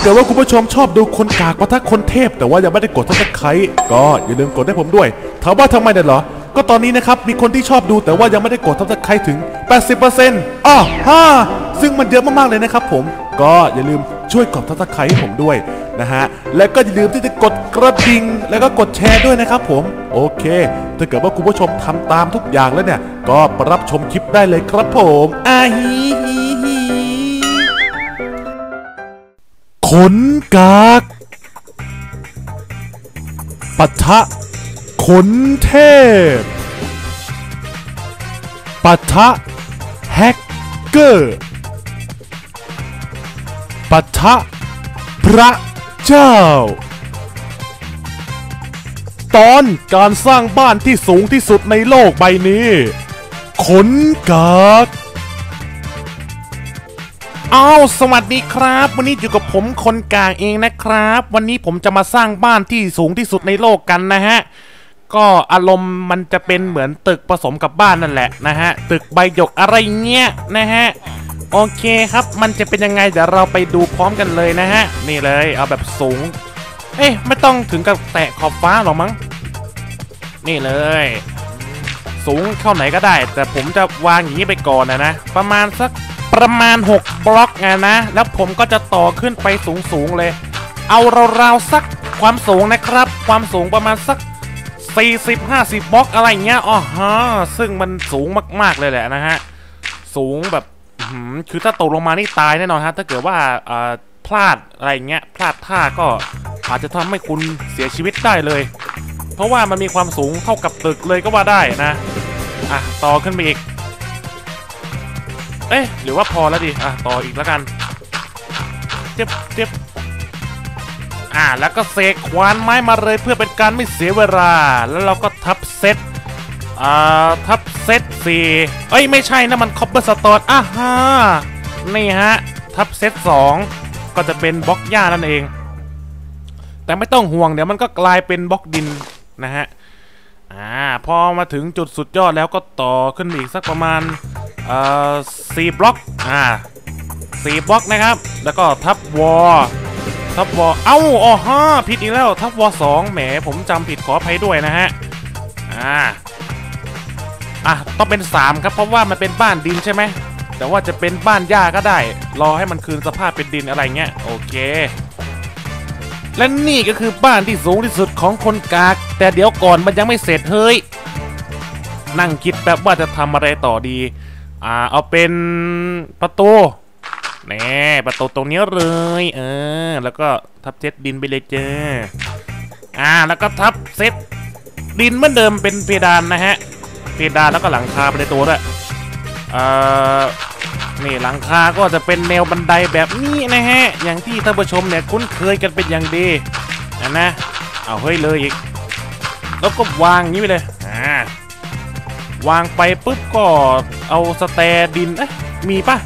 าเกิดว่าคุณผู้ชมชอบดูคนกากปะทะคนเทพ แต่ว่ายังไม่ได้กดทักไครก็อย่าลืมกดให้ผมด้วย ถามว่าทำไมเนี่ยเหรอ ก็ตอนนี้นะครับ มีคนที่ชอบดูแต่ว่ายังไม่ได้กดทักไครถึง 80%อ้อฮ่าซึ่งมันเยอะมากๆเลยนะครับผม ก็อย่าลืมช่วยกดทักไครให้ผมด้วยนะฮะ และก็อย่าลืมที่จะกดกระดิ่งแล้วก็กดแชร์ด้วยนะครับผม โอเค ถ้าเกิดว่าคุณผู้ชมทำตามทุกอย่างแล้วเนี่ย ก็รับชมคลิปได้เลยครับผมอาฮี ขนกากปะทะขนเทพปะทะแฮกเกอร์ปะทะพระเจ้า ตอนการสร้างบ้านที่สูงที่สุดในโลกใบนี้ ขนกาก อ้าวสวัสดีครับ วันนี้อยู่กับผมคนกลางเองนะครับ วันนี้ผมจะมาสร้างบ้านที่สูงที่สุดในโลกกันนะฮะ ก็อารมณ์มันจะเป็นเหมือนตึกผสมกับบ้านนั่นแหละนะฮะ ตึกใบหยกอะไรเงี้ยนะฮะ โอเคครับ มันจะเป็นยังไงเดี๋ยวเราไปดูพร้อมกันเลยนะฮะ นี่เลยเอาแบบสูง เอ๊ะไม่ต้องถึงกับแตะขอบฟ้าหรอกมั้ง นี่เลย สูงเท่าไหนก็ได้ แต่ผมจะวางอย่างนี้ไปก่อนนะนะ ประมาณสัก ประมาณ 6 บล็อกไงนะ แล้วผมก็จะต่อขึ้นไปสูงๆเลย เอาราวๆสักความสูงนะครับ ความสูงประมาณสัก 40-50 บล็อกอะไรเงี้ยอ๋อฮะซึ่งมันสูงมากๆเลยแหละนะฮะ สูงแบบคือถ้าตกลงมานี่ตายแน่นอนฮะ ถ้าเกิดว่าพลาดอะไรเงี้ย พลาดท่าก็อาจจะทำให้คุณเสียชีวิตได้เลย เพราะว่ามันมีความสูงเท่ากับตึกเลยก็ว่าได้นะ อะ ต่อขึ้นไปอีก เอ๊ะหรือว่าพอแล้วดิอะต่ออีกแล้วกันเจ็บเจ็บอะแล้วก็เสกขวานไม้มาเลยเพื่อเป็นการไม่เสียเวลา แล้วเราก็ทับเซตอ่าทับเซตสี่เอ้ยไม่ใช่นะมัน cobblestone อะฮะนี่ฮะทับเซตสองก็จะเป็นบล็อกหญ้านั่นเอง แต่ไม่ต้องห่วงเดี๋ยวมันก็กลายเป็นบล็อกดินนะฮะอ่าพอมาถึงจุดสุดยอดแล้วก็ต่อขึ้นอีกสักประมาณ เอ่อสี่บล็อกอ่าสี่บล็อกนะครับ แล้วก็ทับวอทับวอเอ้าอ๋อฮะผิดอีกแล้วทับวอสองแหมผมจำผิดขออภัยด้วยนะฮะอ่าอะต้องเป็น 3 ครับเพราะว่ามันเป็นบ้านดินใช่ไหมแต่ว่าจะเป็นบ้านหญ้าก็ได้ รอให้มันคืนสภาพเป็นดินอะไรเงี้ยโอเค และนี่ก็คือบ้านที่สูงที่สุดของคนกาก แต่เดี๋ยวก่อนมันยังไม่เสร็จเฮ้ย นั่งคิดแบบว่าจะทำอะไรต่อดี อ่าเอาเป็นประตูแน่ประตูตรงนี้เลย เออ แล้วก็ทับเซตดินไปเลยเจ้าอ่าแล้วก็ทับเซตดินเหมือนเดิมเป็นเพดานนะฮะเพดานแล้วก็หลังคาไปในตัวด้วยเอ่อนี่หลังคาก็จะเป็นแนวบันไดแบบนี้นะฮะ อย่างที่ท่านผู้ชมเนี่ยคุ้นเคยกันเป็นอย่างดีนะนะเอาเฮ้ยเลยอีกแล้วก็วางอย่างนี้ไปเลยอ่า วางไปปุ๊บก็เอาสแตร์ดินเอ๊ะมีปะ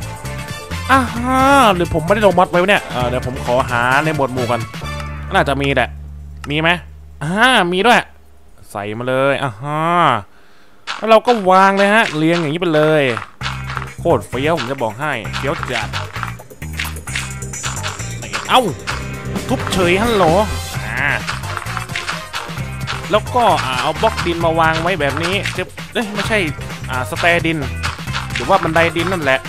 อ่าฮะหรือผมไม่ได้ลงมอดไว้เนี่ยเดี๋ยวผมขอหาในหมวดหมู่กันน่าจะมีแหละมีไหมอ่ามีด้วย ใส่มาเลยอ่าฮะแล้วเราก็วางเลยฮะเรียงอย่างนี้ไปเลย โคตรเฟี้ยวผมจะบอกให้เฟี้ยวจัดเอ้าทุบเฉยฮัลโหลอ่าแล้วก็เอาบล็อกดินมาวางไว้แบบนี้จะ เอ้ยไม่ใช่อ่าสแตร์ดิน หรือว่าบันไดดินนั่นแหละ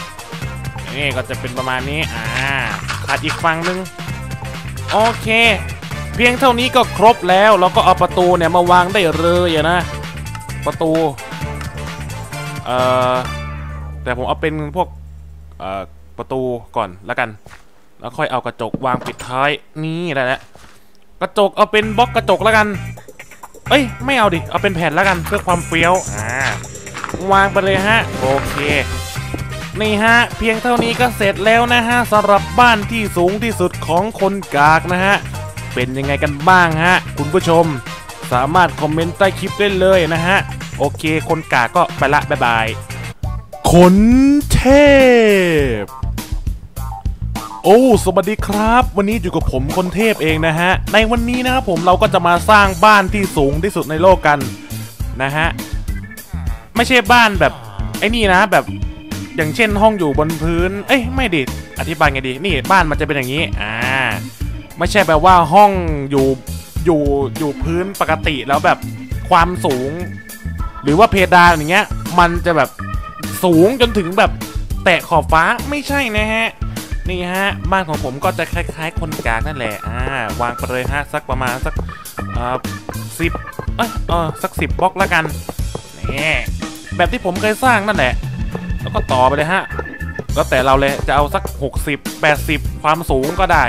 นี่ก็จะเป็นประมาณนี้อ่าขาดอีกฝั่งหนึงโอเค เพียงเท่านี้ก็ครบแล้วเราก็เอาประตูเนี่ยมาวางได้เลยอะนะ ประตูเอ่อแต่ผมเอาเป็นพวกเอ่อประตูก่อนแล้วกัน แล้วค่อยเอากระจกวางปิดท้ายนี่ได้แล้วกระจกเอาเป็นบล็อกกระจกแล้วกัน เอ้ย ไม่เอาดิ เอาเป็นแผ่นแล้วกันเพื่อความเฟี้ยว อ่า วางไปเลยฮะ โอเค นี่ฮะ เพียงเท่านี้ก็เสร็จแล้วนะฮะสำหรับบ้านที่สูงที่สุดของคนกากนะฮะ เป็นยังไงกันบ้างฮะ คุณผู้ชม สามารถคอมเมนต์ใต้คลิปได้เลยนะฮะ โอเค คนกากก็ไปละ บ๊ายบาย ขนเทพ โอ้สวัสดีครับ วันนี้อยู่กับผมคนเทพเองนะฮะ ในวันนี้นะครับผมเราก็จะมาสร้างบ้านที่สูงที่สุดในโลกกันนะฮะ ไม่ใช่บ้านแบบไอ้นี่นะแบบอย่างเช่นห้องอยู่บนพื้น เอ้ยไม่ดิอธิบายไงดี นี่บ้านมันจะเป็นอย่างนี้ อ่า ไม่ใช่แบบว่าห้องอยู่อยู่อยู่พื้นปกติแล้วแบบความสูง หรือว่าเพดานอย่างเงี้ย มันจะแบบสูงจนถึงแบบแตะขอบฟ้าไม่ใช่นะฮะ นี่ฮะ บ้านของผมก็จะคล้าย ๆ คนกลางนั่นแหละ อ่า วางไปเลยฮะ สักประมาณสักอ่าสิบเอ้ยเออสักสิบบล็อกแล้วกันนี่แบบที่ผมเคยสร้างนั่นแหละ แล้วก็ต่อไปเลยฮะ แล้วแต่เราเลยจะเอาสัก 60 80 ความสูงก็ได้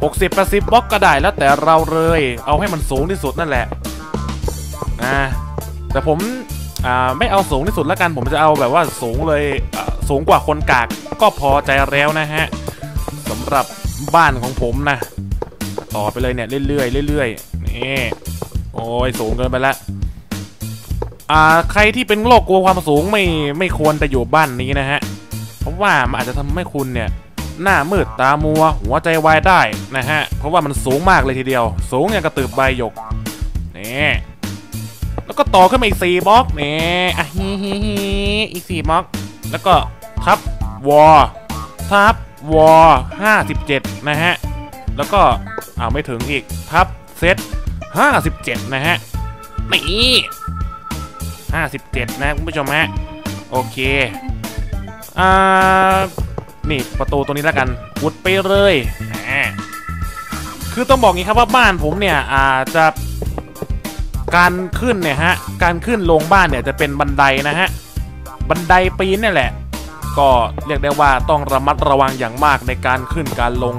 60 80บล็อกก็ได้แล้วแต่เราเลย เอาให้มันสูงที่สุดนั่นแหละอ่าแต่ผมอ่าไม่เอาสูงที่สุดแล้วกัน ผมจะเอาแบบว่าสูงเลยอ่าสูงกว่าคนกาก ก็พอใจแล้วนะฮะสำหรับบ้านของผมนะ ต่อไปเลยเนี่ยเรื่อยๆเรื่อยๆนี่โอ้ยสูงเกินไปละอ่าใครที่เป็นโรคกลัวความสูงไม่ไม่ควรจะอยู่บ้านนี้นะฮะเพราะว่ามันอาจจะทำให้คุณเนี่ยหน้ามืดตามัว หัวใจวายได้นะฮะ เพราะว่ามันสูงมากเลยทีเดียว สูงอย่างกระตือใบหยกนี่แล้วก็ต่อขึ้นมาอีกสี่บล็อกนี่อะฮิฮิฮิอีกสี่บล็อก แล้วก็ทับ วอทับวอห้าสิบเจ็ดนะฮะ แล้วก็อาไม่ถึงอีก ทับเซตห้าสิบเจ็ดนะฮะ นี่ห้าสิบเจ็ดนะคุณผู้ชมฮะ โอเค อ่า นี่ประตูตรงนี้แล้วกันอุดไปเลยคือต้องบอกงี้ครับว่าบ้านผมเนี่ยอาจจะการขึ้นเนี่ยฮะ การขึ้นลงบ้านเนี่ยจะเป็นบันไดนะฮะ บันไดปีนเนี่ยแหละ ก็เรียกได้ว่าต้องระมัดระวังอย่างมากในการขึ้นการลง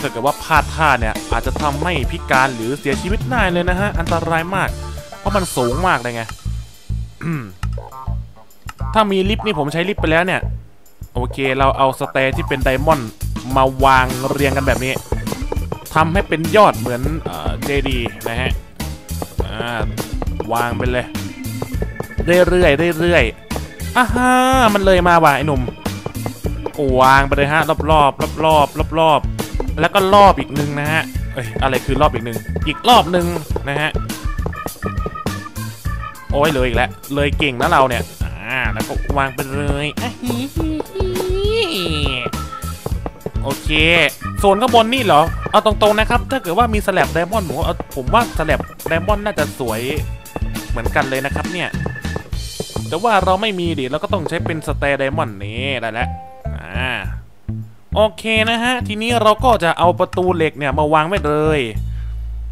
ถ้าเกิดว่าพลาดท่าเนี่ยอาจจะทำให้พิการหรือเสียชีวิตได้เลยนะฮะ อันตรายมาก เพราะมันสูงมากเลยไงถ้ามีลิฟต์นี่ผมใช้ลิฟต์ไปแล้วเนี่ย โอเค เราเอาสเตย์ที่เป็นไดมอนด์มาวางเรียงกันแบบนี้ทำให้เป็นยอดเหมือนเจดีนะฮะวางไปเลย เรื่อยๆเรื่อยๆ อ่าฮะมันเลยมาว่ะไอ้หนุ่มวางไปเลยฮะ รอบๆรอบรอบรอบรอบแล้วก็รอบอีกหนึ่งนะฮะเอ้ยอะไรคือรอบอีกหนึ่งอีกรอบหนึ่งนะฮะโอ้ยเลยอีกแล้วเลยเก่งนะเราเนี่ยอ่าแล้วก็วางไปเลยโอเคโซนข้างบนนี่เหรอเอาตรงๆนะครับ ถ้าเกิดว่ามี slab diamond ผมว่าเอาผมว่า slab diamond น่าจะสวยเหมือนกันเลยนะครับเนี่ย แต่ว่าเราไม่มีดิเราก็ต้องใช้เป็น stair diamond นี่ได้แล้วอ่าโอเคนะฮะ ทีนี้เราก็จะเอาประตูเหล็กเนี่ยมาวางไว้เลย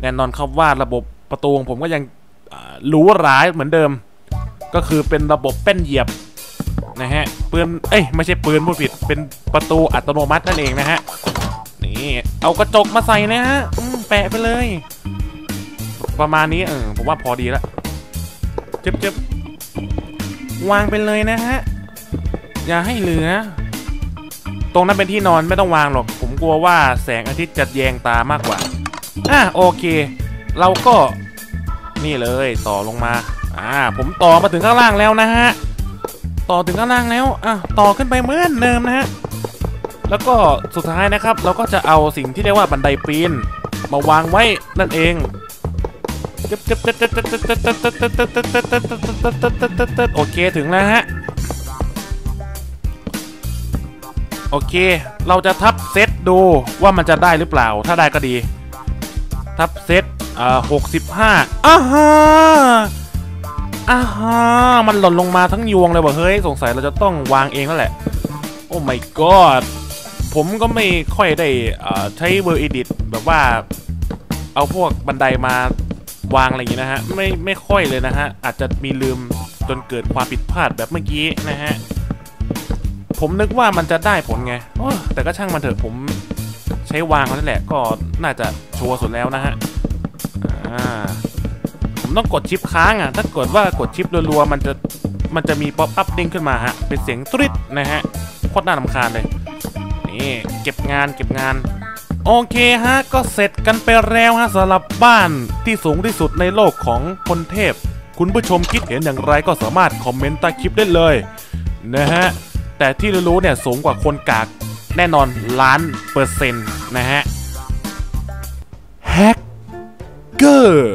แน่นอนครับว่าระบบประตูของผมก็ยังอ่าหรูหราเหมือนเดิม ก็คือเป็นระบบแป้นเหยียบนะฮะปืนเอ้ยไม่ใช่ปืนพูดผิดเป็นประตูอัตโนมัตินั่นเองนะฮะนี่เอากระจกมาใส่นะฮะแปะไปเลย ประมาณนี้เออผมว่าพอดีละจึ๊บจึ๊บ วางไปเลยนะฮะ อย่าให้เหลือ ตรงนั้นเป็นที่นอนไม่ต้องวางหรอก ผมกลัวว่าแสงอาทิตย์จะแยงตามากกว่า อะโอเค เราก็นี่เลยต่อลงมา อ่า ผมต่อมาถึงข้างล่างแล้วนะฮะ ต่อถึงข้างล่างแล้ว อะ ต่อขึ้นไปเหมือนเดิมนะฮะ แล้วก็สุดท้ายนะครับ เราก็จะเอาสิ่งที่เรียกว่าบันไดปีนมาวางไว้นั่นเอง โอเคถึงแล้วฮะ โอเค เราจะทับเซตดูว่ามันจะได้หรือเปล่า ถ้าได้ก็ดี ทับเซตอ่าหกสิบห้าอ่าฮะอ่าฮะมันหล่นลงมาทั้งยวงเลยว่ะเฮ้ย สงสัยเราจะต้องวางเองแล้วแหละ โอ้ my god ผมก็ไม่ค่อยได้ใช้เวอร์อิดิตแบบว่า เอาพวกบันไดมา วางอะไรอย่างงี้นะฮะไม่ไม่ค่อยเลยนะฮะอาจจะมีลืมจนเกิดความผิดพลาดแบบเมื่อกี้นะฮะผมนึกว่ามันจะได้ผลไงแต่ก็ช่างมันเถอะผมใช้วางนั่นแหละก็น่าจะชัวร์สุดแล้วนะฮะผมต้องกดชิปค้างอะ ถ้ากดว่ากดชิปรัวๆมันจะมันจะมีป๊อปอัพเด้งขึ้นมาฮะ เป็นเสียงตริดนะฮะโคตรน่าลำคาญเลย นี่ เก็บงานเก็บงาน โอเคฮะ ก็เสร็จกันไปแล้วฮะสำหรับบ้านที่สูงที่สุดในโลกของคนเทพ คุณผู้ชมคิดเห็นอย่างไรก็สามารถคอมเมนต์ใต้คลิปได้เลย นะฮะ แต่ที่รู้เนี่ยสูงกว่าคนกาก แน่นอนล้านเปอร์เซ็นต์นะฮะแฮกเกอร์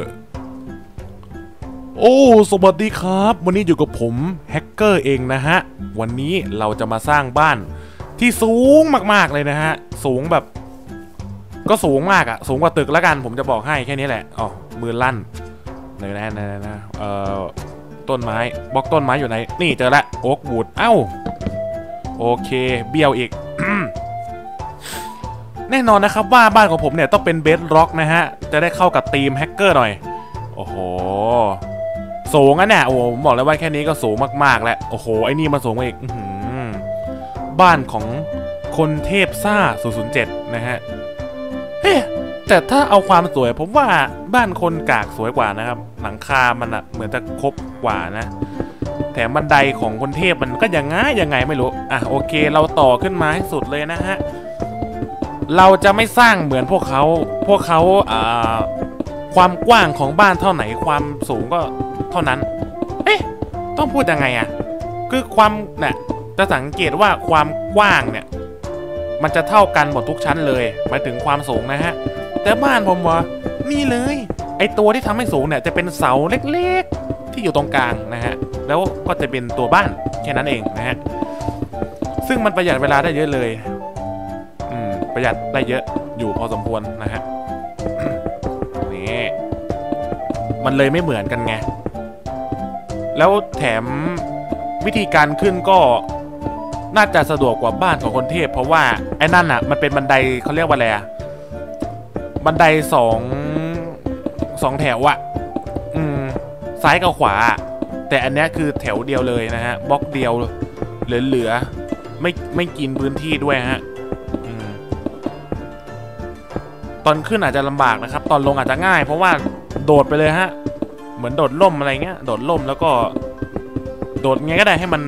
โอ้ สวัสดีครับ วันนี้อยู่กับผมแฮกเกอร์เองนะฮะ วันนี้เราจะมาสร้างบ้านที่สูงมากๆเลยนะฮะ สูงแบบ ก็สูงมากอะสูงกว่าตึกแล้วกันผมจะบอกให้แค่นี้แหละอ๋อมือลั่นไหนนะไหนนะนะเอ่อต้นไม้บล็อกต้นไม้อยู่ไหนนี่เจอละ oak wood เอ้าโอเค เบี้ยวอีก แน่นอนนะครับว่าบ้านของผมเนี่ยต้องเป็น bedrock นะฮะ จะได้เข้ากับทีมแฮกเกอร์หน่อย โอ้โห สูงอะเนี่ยโอ้ผมบอกเลยว่าแค่นี้ก็สูงมากๆ แล้ว โอ้โห ไอ้นี่มันสูงกว่าอีกบ้านของคนเทพซ่า 007 นะฮะ เฮ้แต่ถ้าเอาความสวยผมว่าบ้านคนกากสวยกว่านะครับ หลังคามันอะเหมือนจะครบกว่านะแถมบันไดของคนเทพมันก็ยังไงยังไงไม่รู้ อะโอเค เราต่อขึ้นมาให้สุดเลยนะฮะ เราจะไม่สร้างเหมือนพวกเขาพวกเขาอ่าความกว้างของบ้านเท่าไหนความสูงก็เท่านั้น เอ๊ะ ต้องพูดยังไงอะคือความเนี่ยจะสังเกตว่าความกว้างเนี่ย มันจะเท่ากันหมดทุกชั้นเลยหมายถึงความสูงนะฮะ แต่บ้านผมวะนี่เลย ไอตัวที่ทำให้สูงเนี่ยจะเป็นเสาเล็กๆ ที่อยู่ตรงกลางนะฮะ แล้วก็จะเป็นตัวบ้านแค่นั้นเองนะฮะ ซึ่งมันประหยัดเวลาได้เยอะเลย อืม ประหยัดได้เยอะอยู่พอสมควรนะฮะ นี่ มันเลยไม่เหมือนกันไง แล้วแถมวิธีการขึ้นก็ น่าจะสะดวกกว่าบ้านของคนเทพ เพราะว่าไอ้นั่นอะ มันเป็นบันไดเขาเรียกว่าอะไรอะบันไดสองสองแถวอะ อืม ซ้ายกับขวา แต่อันนี้คือแถวเดียวเลยนะฮะบล็อกเดียวเหลือๆไม่ไม่กินพื้นที่ด้วยฮะอตอนขึ้นอาจจะลำบากนะครับ ตอนลงอาจจะง่าย เพราะว่าโดดไปเลยฮะ เหมือนโดดล่มอะไรเงี้ย โดดล่มแล้วก็ โดดไงก็ได้ให้มัน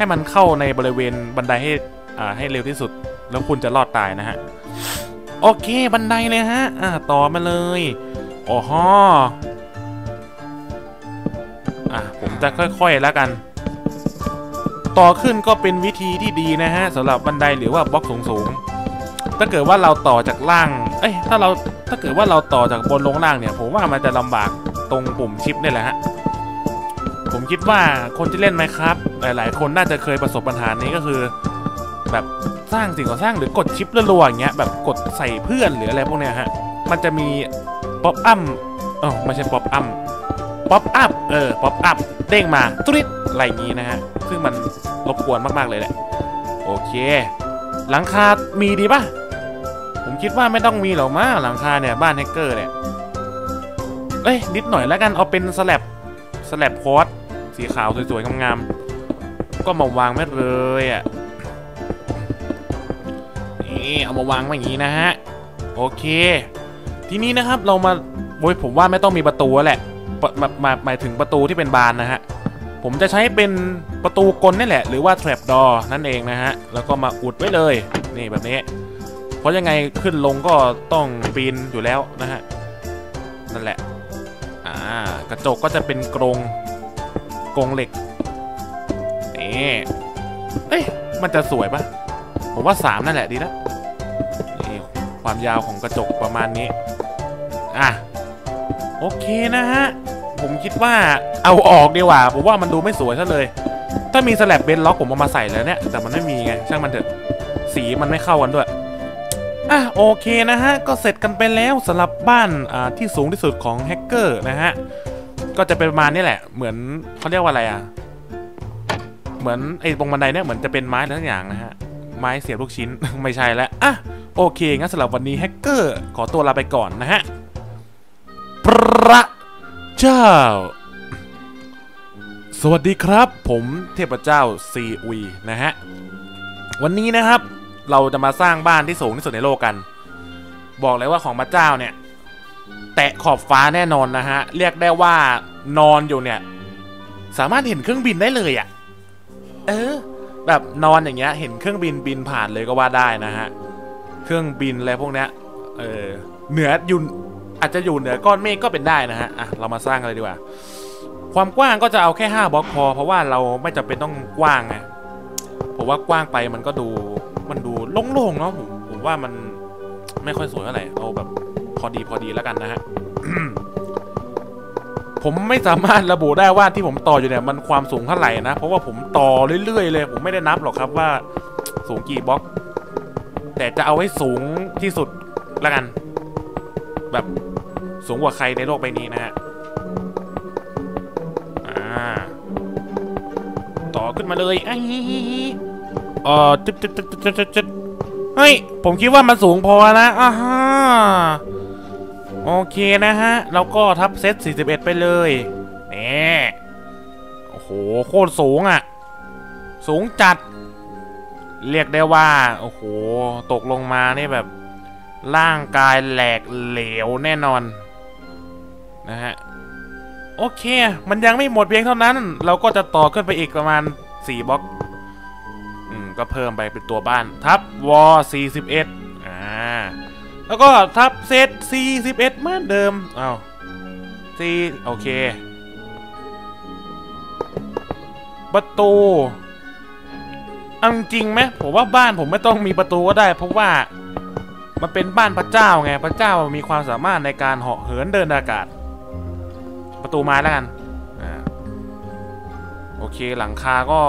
ให้มันเข้าในบริเวณบันไดให้อ่าให้เร็วที่สุด แล้วคุณจะรอดตายนะฮะ โอเคบันไดเลยฮะ อ่าต่อมาเลยโอ้โอะผมจะค่อยๆแล้วกัน ต่อขึ้นก็เป็นวิธีที่ดีนะฮะสำหรับบันไดหรือว่าบล็อกสูงๆ ถ้าเกิดว่าเราต่อจากล่าง เอ้ยถ้าเราถ้าเกิดว่าเราต่อจากบนลงล่างเนี่ย ผมว่ามันจะลำบากตรงปุ่ม shift นี่แหละฮะ ผมคิดว่าคนที่เล่น Minecraft หลายๆ คนน่าจะเคยประสบปัญหานี้ก็คือ แบบสร้างสิ่งก่อสร้างหรือกด shift รัวๆอย่างเงี้ยแบบกดใส่เพื่อนหรืออะไรพวกเนี้ยฮะมันจะมี pop up เออไม่ใช่ pop up pop up เออ pop up เด้งมาตุ๊ดอะไรอย่างงี้นะฮะซึ่งมันรบกวนมากๆเลยแหละโอเค หลังคา มีดีป่ะ ผมคิดว่าไม่ต้องมีหรอกมั้งหลังคาเนี่ยบ้านแฮกเกอร์เนี่ยเอ้ยนิดหน่อยแล้วกันเอาเป็นสแลบสแลบโคอส สีขาวสวยๆงามๆก็มาวางไม่เลยอะนี่เอามาวางไว้อย่างนี้นะฮะโอเค ทีนี้นะครับเรามาโอ้ยผมว่าไม่ต้องมีประตูแล้วแหละปะมามาหมายถึงประตูที่เป็นบานนะฮะผมจะใช้เป็นประตูกลนี่แหละ หรือว่า trap door นั่นเองนะฮะ แล้วก็มาอุดไว้เลย นี่แบบนี้ เพราะยังไงขึ้นลงก็ต้องปีนอยู่แล้วนะฮะ นั่นแหละ อ่า กระจกก็จะเป็นกรง กรงเหล็กนี่เอ้ยมันจะสวยปะผมว่าสามนั่นแหละดีแล้วนี่ความยาวของกระจกประมาณนี้ อะ โอเคนะฮะ ผมคิดว่าเอาออกดีกว่า ผมว่ามันดูไม่สวยซะเลย ถ้ามีสแลบเบนล็อกผมเอามาใส่แล้วเนี่ย แต่มันไม่มีไง ช่างมันเถอะ สีมันไม่เข้ากันด้วย อะโอเคนะฮะ ก็เสร็จกันไปแล้วสำหรับบ้านอ่าที่สูงที่สุดของแฮกเกอร์นะฮะ ก็จะเป็นประมาณนี้แหละ เหมือนเขาเรียกว่าอะไรอะ เหมือนไอ้ตรงบันไดเนี่ยเหมือนจะเป็นไม้อะไรสักอย่างนะฮะ ไม้เสียบลูกชิ้น ไม่ใช่แล้วอะโอเค งั้นสำหรับวันนี้แฮกเกอร์ขอตัวลาไปก่อนนะฮะ พระเจ้า สวัสดีครับ ผมเทพเจ้าซีอุยนะฮะ วันนี้นะครับ เราจะมาสร้างบ้านที่สูงที่สุดในโลกกัน บอกเลยว่าของพระเจ้าเนี่ย ตะขอบฟ้าแน่นอนนะฮะ เรียกได้ว่านอนอยู่เนี่ย สามารถเห็นเครื่องบินได้เลยอะ่ะ เออ แบบนอนอย่างเงี้ย เห็นเครื่องบินบินผ่านเลยก็ว่าได้นะฮะ เครื่องบินอะไรพวกเนี้ย เออ เหนืออยู่อาจจะอยู่เหนือก้อนเมฆก็เป็นได้นะฮะ อะ เรามาสร้างกันเลยดีกว่า ความกว้างก็จะเอาแค่ 5บล็อกพอ เพราะว่าเราไม่จำเป็นต้องกว้างไงผมว่ากว้างไปมันก็ดู มันดูโล่งๆเนาะผมผมว่ามันไม่ค่อยสวยเท่าไหร่ เอาแบบ พอดีพอดีแล้วกันนะฮะผมไม่สามารถระบุได้ว่าที่ผมต่ออยู่เนี่ยมันความสูงเท่าไหร่นะ เพราะว่าผมต่อเรื่อยๆเลย ผมไม่ได้นับหรอกครับว่า สูงกี่บล็อก แต่จะเอาไว้สูงที่สุดละกัน แบบสูงกว่าใครในโลกใบนี้นะฮะอ่าต่อขึ้นมาเลยอ้เออจึ๊บจึ๊บจึ๊บจึ๊บจึ๊บจึ๊บเฮ้ยผมคิดว่ามันสูงพอนะอ่าฮะ โอเคนะฮะ แล้วก็ทับเซต 41 ไปเลยนี่โอ้โห โคตรสูงอะ่ะ สูงจัด เรียกได้ว่า โอ้โห ตกลงมานี่แบบ ร่างกายแหลกเหลวแน่นอน นะฮะ โอเค มันยังไม่หมดเพียงเท่านั้น เราก็จะต่อขึ้นไปอีกประมาณ 4บล็อก อืม ก็เพิ่มไปเป็นตัวบ้าน ทับวอ41 อ่า แล้วก็ทับเซต 41เหมือนเดิมอ้าวสี่โอเค ประตูเอาจริงไหมผมว่าบ้านผมไม่ต้องมีประตูก็ได้ เพราะว่ามันเป็นบ้านพระเจ้าไงพระเจ้ามีความสามารถในการเหาะเหินเดินอากาศ ประตูไม้แล้วกันอโอเคหลังคาก็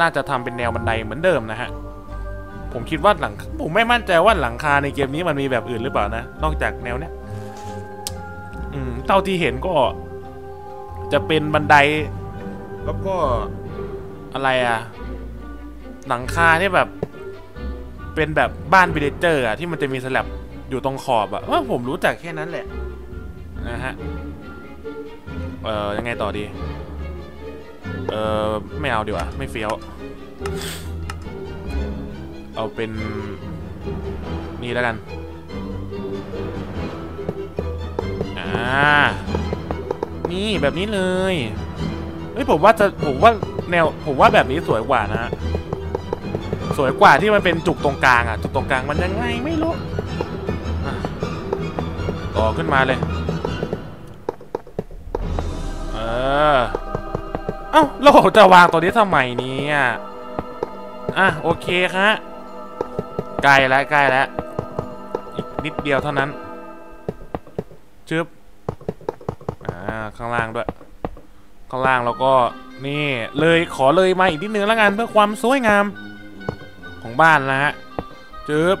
น่าจะทำเป็นแนวบันไดเหมือนเดิมนะฮะ ผมคิดว่าหลังผมไม่มั่นใจว่าหลังคาในเกมนี้มันมีแบบอื่นหรือเปล่านะ นอกจากแนวเนี้ยอืมเท่าที่เห็นก็ จะเป็นบันได แล้วก็อะไรอะหลังคาที่แบบ เป็นแบบบ้านวิลเลเจอร์อะที่มันจะมีสลับอยู่ตรงขอบอะว่าผมรู้จักแค่นั้นแหละนะฮะเอ่อยังไงต่อดี เอ่อไม่เอาดีกว่าไม่เฟี้ยว เอาเป็น นี่แล้วกัน อ่า นี่แบบนี้เลย เฮ้ยผมว่าจะผมว่าแนวผมว่าแบบนี้สวยกว่านะ สวยกว่าที่มันเป็นจุกตรงกลางอะจุกตรงกลางมันยังไงไม่รู้อะต่อขึ้นมาเลย เออ เอ้าแล้วผมจะวางตัวนี้ทำไมเนี่ยอะ โอเคครับ ใกล้แล้วใกล้แล้วอีกนิดเดียวเท่านั้นชึบอ่าข้างล่างด้วย ข้างล่างแล้วก็นี่เลยขอเลยมาอีกนิดนึงแล้วกันเพื่อความสวยงามของบ้านนะฮะจึบ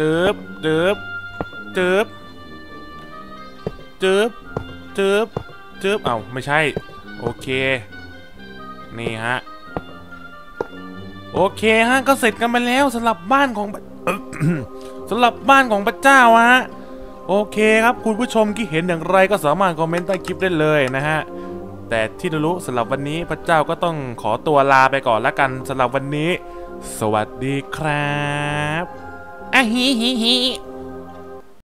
จึบจึบจึบจึบจึบจึบเอ้าไม่ใช่ โอเค นี่ฮะ โอเคฮะ ก็เสร็จกันไปแล้วสำหรับบ้านของ สำหรับบ้านของพระเจ้าฮะโอเคครับคุณผู้ชมคิดเห็นอย่างไรก็สามารถคอมเมนต์ใต้คลิปได้เลยนะฮะแต่ที่รู้สำหรับวันนี้พระเจ้าก็ต้องขอตัวลาไปก่อนละกันสำหรับวันนี้ สวัสดีครับอะฮิฮิฮิ